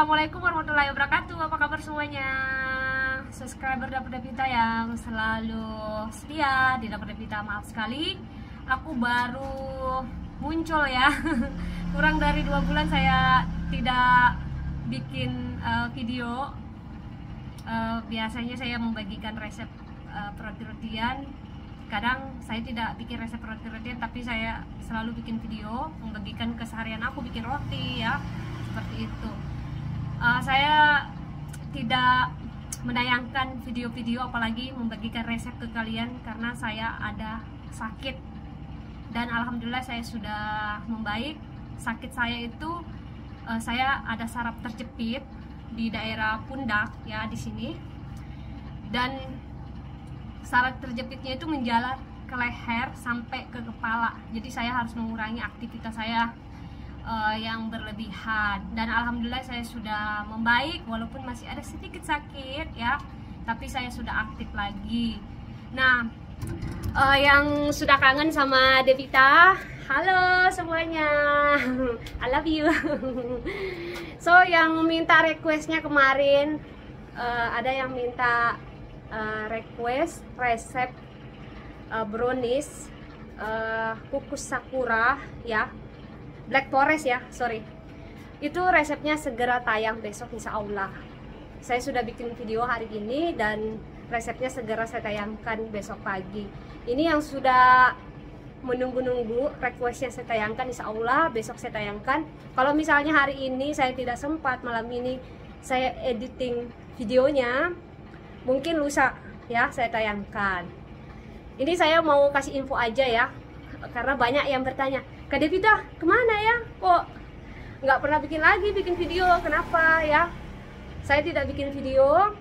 Assalamualaikum warahmatullahi wabarakatuh. Apa kabar semuanya? Subscriber Dapur Devita yang selalu setia di Dapur Devita Maaf sekali. Aku baru muncul ya. Kurang dari dua bulan saya tidak bikin uh, video. Uh, Biasanya saya membagikan resep uh, roti-rotian. Kadang saya tidak bikin resep roti-rotian tapi saya selalu bikin video membagikan keseharian aku bikin roti ya. Seperti itu uh, saya tidak menayangkan video-video apalagi membagikan resep ke kalian karena saya ada sakit. Dan alhamdulillah saya sudah membaik. Sakit saya itu uh, saya ada saraf terjepit di daerah pundak ya di sini. Dan saraf terjepitnya itu menjalar ke leher sampai ke kepala. Jadi saya harus mengurangi aktivitas saya uh, yang berlebihan. Dan alhamdulillah saya sudah membaik walaupun masih ada sedikit sakit ya. Tapi saya sudah aktif lagi. Nah uh, yang sudah kangen sama Devita halo semuanya. I love you. So yang minta requestnya kemarin uh, ada yang minta uh, request resep uh, brownies uh, kukus sakura ya black forest ya sorry. Itu resepnya segera tayang besok insya Allah saya sudah bikin video hari ini dan resepnya segera saya tayangkan besok pagi. Ini yang sudah menunggu-nunggu requestnya saya tayangkan insya Allah besok saya tayangkan. Kalau misalnya hari ini saya tidak sempat malam ini saya editing videonya mungkin lusa ya saya tayangkan. Ini saya mau kasih info aja ya karena banyak yang bertanya Kak Devita ke mana ya? Kok nggak pernah bikin lagi bikin video? Kenapa ya? Saya tidak bikin video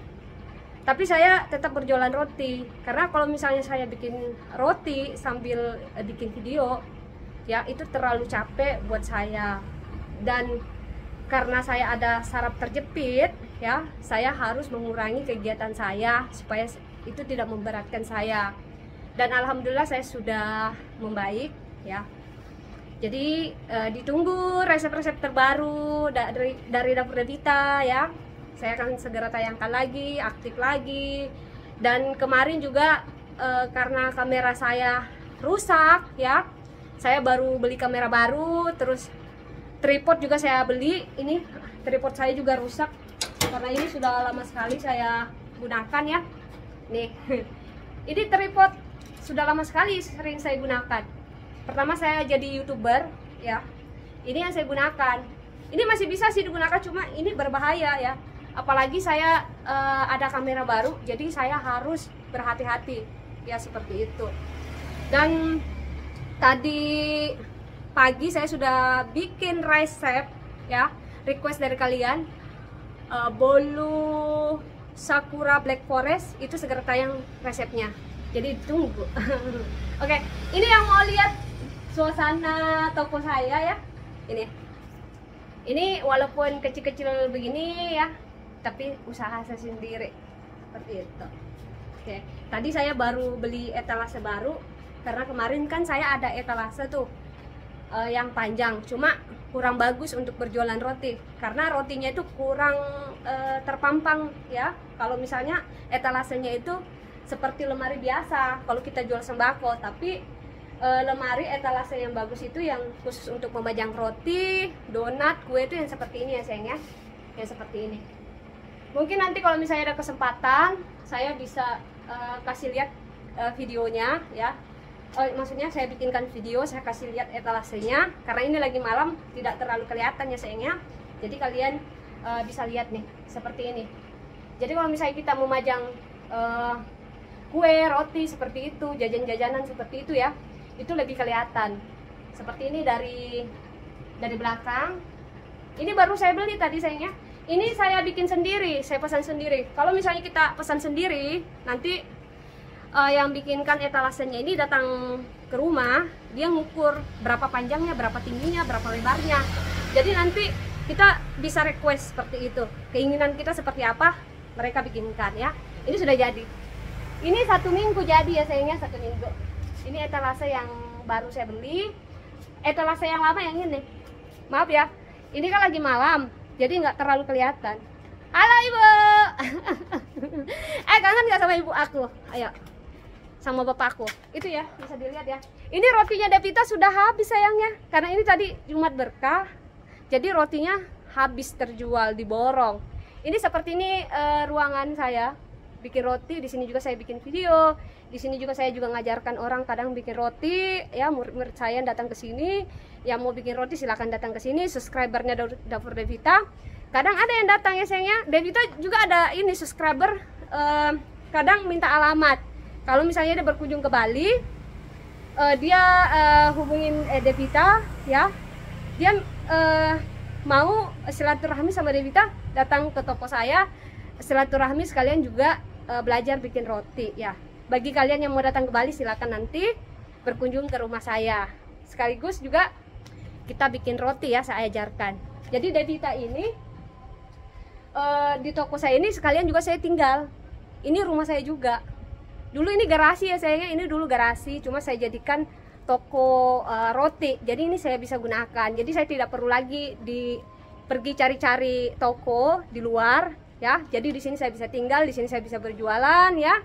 tapi saya tetap berjualan roti. Karena kalau misalnya saya bikin roti sambil bikin video ya itu terlalu capek buat saya. Dan karena saya ada saraf terjepit ya saya harus mengurangi kegiatan saya supaya itu tidak memberatkan saya. Dan alhamdulillah saya sudah membaik ya jadi e, ditunggu resep-resep terbaru dari dari dapur Devita ya. Saya akan segera tayangkan lagi aktif lagi. Dan kemarin juga e, karena kamera saya rusak ya saya baru beli kamera baru terus tripod juga saya beli. Ini tripod saya juga rusak karena ini sudah lama sekali saya gunakan ya. Nih ini tripod sudah lama sekali sering saya gunakan pertama saya jadi youtuber ya. Ini yang saya gunakan. Ini masih bisa sih digunakan cuma ini berbahaya ya. Apalagi saya uh, ada kamera baru jadi saya harus berhati-hati ya seperti itu. Dan tadi pagi saya sudah bikin resep ya request dari kalian. Uh, bolu sakura black forest itu segera tayang resepnya. Jadi tunggu. Oke okay. ini yang mau lihat suasana toko saya ya. Ini. Ini walaupun kecil-kecil begini ya tapi usaha saya sendiri. Seperti itu. Oke. Tadi saya baru beli etalase baru karena kemarin kan saya ada etalase tuh uh, yang panjang. Cuma kurang bagus untuk berjualan roti karena rotinya itu kurang uh, terpampang ya. Kalau misalnya etalasenya itu seperti lemari biasa kalau kita jual sembako. Tapi uh, lemari etalase yang bagus itu yang khusus untuk memajang roti donat kue itu yang seperti ini ya sayang ya. Yang seperti ini. Mungkin nanti kalau misalnya ada kesempatan saya bisa uh, kasih lihat uh, videonya ya. Oh, maksudnya saya bikinkan video saya kasih lihat etalasenya. Karena ini lagi malam tidak terlalu kelihatan ya sayangnya jadi kalian uh, bisa lihat nih seperti ini. Jadi kalau misalnya kita memajang uh, kue roti seperti itu jajan-jajanan seperti itu ya itu lebih kelihatan. Seperti ini dari dari belakang. Ini baru saya beli tadi sayangnya. Ini saya bikin sendiri saya pesan sendiri. Kalau misalnya kita pesan sendiri nanti uh, yang bikinkan etalasenya ini datang ke rumah dia ngukur berapa panjangnya berapa tingginya berapa lebarnya. Jadi nanti kita bisa request seperti itu. Keinginan kita seperti apa mereka bikinkan ya. Ini sudah jadi. Ini satu minggu jadi ya sayangnya satu minggu ini etalase yang baru saya beli. Etalase yang lama yang ini. Maaf ya. Ini kan lagi malam jadi nggak terlalu kelihatan. Halo ibu. Eh kangen nggak sama ibu aku? Ayo sama bapakku itu ya bisa dilihat ya. Ini rotinya Devita sudah habis sayangnya. Karena ini tadi Jumat berkah jadi rotinya habis terjual diborong ini seperti ini eh, ruangan saya bikin roti di sini juga saya bikin video di sini juga saya juga ngajarkan orang kadang bikin roti ya murid-murid saya datang ke sini yang mau bikin roti silahkan datang ke sini subscribernya Dapur Devita. Kadang ada yang datang ya sayangnya. Devita juga ada ini subscriber eh, kadang minta alamat. Kalau misalnya dia berkunjung ke Bali eh, dia eh, hubungin eh, Devita ya. Dia eh, mau silaturahmi sama Devita datang ke toko saya. Silaturahmi sekalian juga eh, belajar bikin roti ya. Bagi kalian yang mau datang ke Bali silakan nanti berkunjung ke rumah saya. Sekaligus juga kita bikin roti ya saya ajarkan. Jadi Devita ini eh, di toko saya ini sekalian juga saya tinggal. Ini rumah saya juga. Dulu ini garasi ya sayangnya. Ini dulu garasi cuma saya jadikan toko eh, roti. Jadi ini saya bisa gunakan. Jadi saya tidak perlu lagi di pergi cari-cari toko di luar ya jadi di sini saya bisa tinggal di sini saya bisa berjualan ya.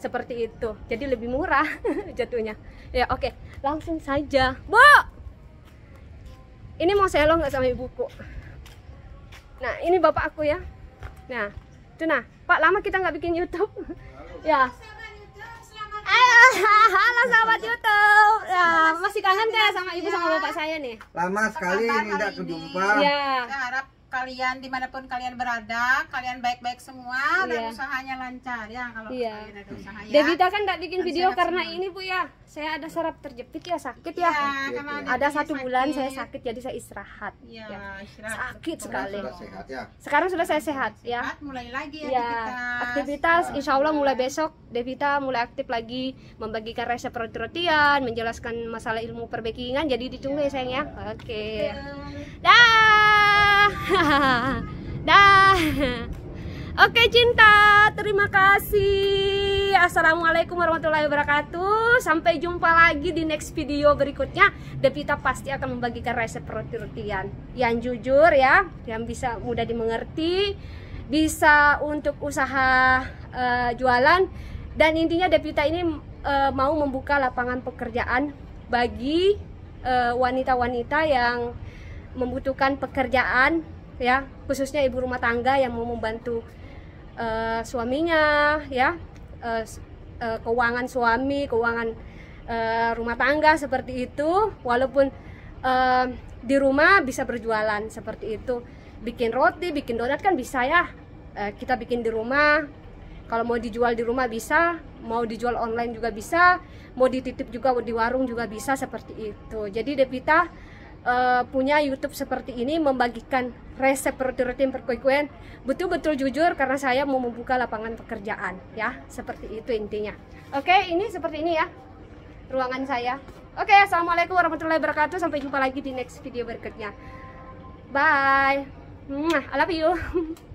Seperti itu. Jadi lebih murah jatuhnya. Ya oke. Langsung saja. Bu! Ini mau selo nggak sama ibuku? Nah ini bapak aku ya. Nah itu nah. Pak lama kita nggak bikin YouTube? Ya. Halo, halo sahabat YouTube. Ya, masih kangen gak sama ibu sama bapak saya nih? Lama sekali tidak kejumpa. Ya, Saya harap kalian di mana pun kalian berada, kalian baik-baik semua dan Iya. usahanya lancar ya kalau Iya. kalian ada usaha ya. Devita kan nggak bikin Dan video karena semua. ini bu ya. Saya ada saraf terjepit ya sakit Ya, ya. Ada satu bulan saya sakit. sakit jadi saya istirahat. Iya, Ya. istirahat. Sakit betul. sekali. Sudah sehat ya. Sekarang sudah saya sehat ya. Sehat, mulai lagi ya, Ya, aktivitas. aktivitas insya Allah mulai besok Devita mulai aktif lagi membagikan resep roti-rotian, menjelaskan masalah ilmu perbakingan. Jadi ditunggu ya sayang ya. Oke. Dah. Dah. Oke cinta, terima kasih. Assalamualaikum warahmatullahi wabarakatuh. Sampai jumpa lagi di next video berikutnya. Devita pasti akan membagikan resep roti-rotian yang jujur ya, yang bisa mudah dimengerti, bisa untuk usaha eh, jualan dan intinya Devita ini eh, mau membuka lapangan pekerjaan bagi eh, wanita-wanita yang membutuhkan pekerjaan ya khususnya ibu rumah tangga yang mau membantu eh, suaminya ya s- eh, keuangan suami keuangan eh, rumah tangga seperti itu. Walaupun eh, di rumah bisa berjualan seperti itu. Bikin roti bikin donat kan bisa ya. Eh, kita bikin di rumah. Kalau mau dijual di rumah bisa mau dijual online juga bisa mau dititip juga di warung juga bisa seperti itu. Jadi Devita eh, punya YouTube seperti ini membagikan resep roti-roti yang berkue-kuean betul-betul jujur karena saya mau membuka lapangan pekerjaan ya. Seperti itu intinya. Oke ini seperti ini ya ruangan saya. Oke assalamualaikum warahmatullahi wabarakatuh. Sampai jumpa lagi di next video berikutnya. Bye. I love you